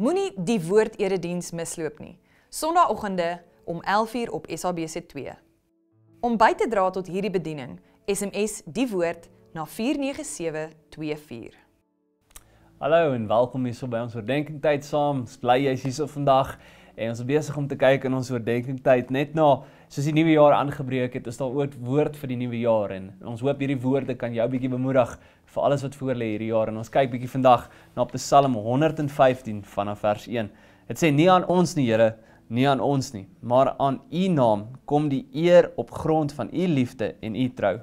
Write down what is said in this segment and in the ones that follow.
Moenie die woord erediens misloop nie. Sondagoggende om 11:00 op SABC2. Om by te dra tot hierdie bediening, SMS die woord na 49724. Hallo en welkom hier so by ons oordeenkingtyd saam. Bly jy's hier so vandag en ons is besig om te kyk in ons oordeenkingtyd net na soos die nuwe jaar aangebreek het, is daar ook woord vir die nuwe jaar en ons hoop hierdie woorde kan jou bietjie bemoedig vir alles wat voor lê hierdie jaar en ons kyk bietjie vandag na Psalm 115 vanaf vers 1. Dit sê nie aan ons nie Here, nie aan ons nie, maar aan U naam kom die eer op grond van U liefde en U trou.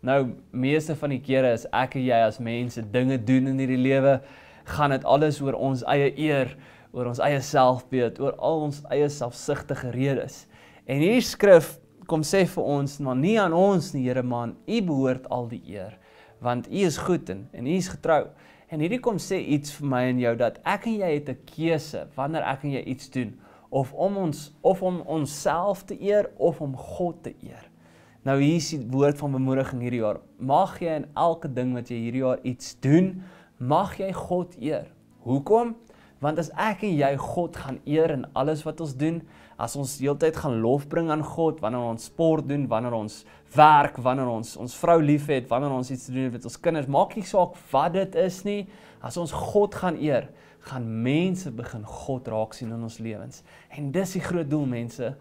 Nou meeste van die kere is ek en jy as mense dinge doen in hierdie lewe, gaan dit alles oor ons eie eer, oor ons eie selfbeeld, oor al ons eie selfsugtige redes. En hierdie skrif kom sê vir ons, maar nie aan ons nie, Here man, U behoort al die eer, want U is goed en en U is getrou. En hierdie kom sê iets vir my en jou dat ek en jy het 'n keuse wanneer ek en jy iets doen of om ons of om onsself te eer of om God te eer. Nou hier is die woord van bemoediging hierdie jaar. Mag jy in elke ding wat jy hierdie jaar iets doen, mag jy God eer. Hoekom? Want as ek en jy God gaan eer in alles wat ons doen, as ons heeltyd gaan lof bring aan God wanneer ons sport doen, wanneer ons werk, wanneer ons ons vrou liefhet, wanneer ons iets doen met ons kinders, maak nie saak wat dit is nie, as ons God gaan eer, gaan mense begin God raak sien in ons lewens. En dis die groot doel mense.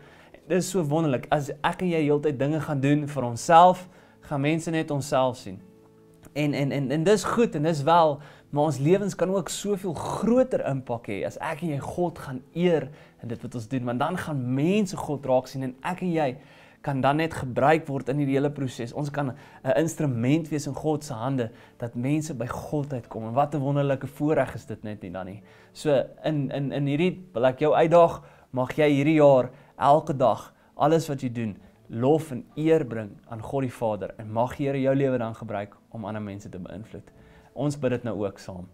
Dis so wonderlik as ek en jy heeltyd dinge gaan doen vir onsself, gaan mense net onsself sien. En en en en dis goed en dis wel, maar ons lewens kan ook soveel groter impak hê as ek en jy God gaan eer in dit wat ons doen, want dan gaan mense God raak sien en ek en jy kan dan net gebruik word in hierdie hele proses. Ons kan 'n instrument wees in God se hande dat mense by God uitkom. En wat 'n wonderlike voorreg is dit net nie dan nie. So in in in hierdie wil ek jou uitdaag, mag jy hierdie jaar elke dag alles wat jy doen lof en eer bring aan God die Vader en mag Here jou lewe dan gebruik om ander mense te beïnvloed. Ons bid dit nou ook saam.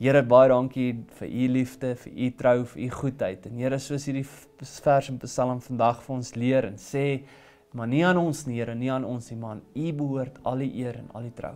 Here baie dankie vir u liefde, vir u trou, vir u goedheid. En Here soos hierdie vers in Psalm vandag vir ons leer en sê, maar nie aan ons nie, Here, nie aan ons nie, maar aan u behoort al die eer en al die trou.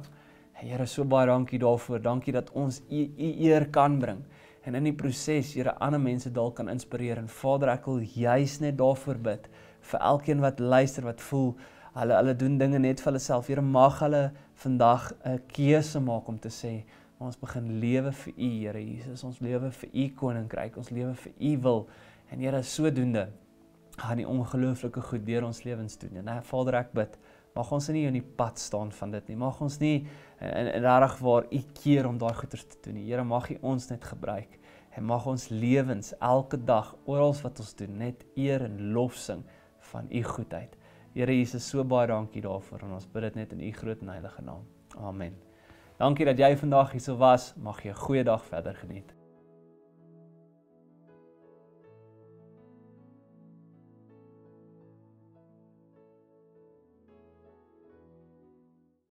Here, so baie dankie daarvoor. Dankie dat ons u u eer kan bring en in die proses Here ander mense dalk kan inspireer en Vader ek wil juis net daarvoor bid vir elkeen wat luister wat voel hulle hulle doen dinge net vir hulle self Here mag hulle vandag 'n keuse maak om te sê ons begin lewe vir U Here Jesus. Ons lewe vir U koninkryk. Ons lewe vir U wil. En Here sodoende gaan die ongelooflike goed deur ons lewens doen en Vader ek bid mag ons nie in die pad staan van dit nie. Mag ons nie en en regtig waar U keer om daai goeders te doen die Here mag U ons net gebruik. En mag ons lewens elke dag oral wat ons doen net eer en lof sing van u goedheid. Here Jesus, so baie dankie daarvoor en ons bid dit net in u groot en heilige naam. Amen. Dankie dat jy vandag hier so was. Mag jy 'n goeie dag verder geniet.